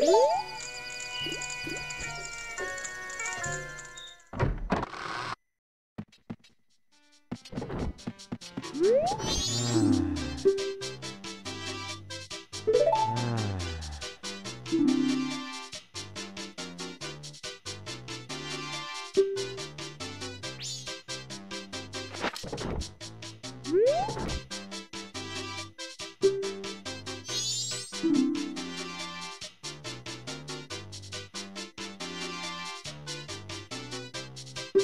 Ah. Ah. you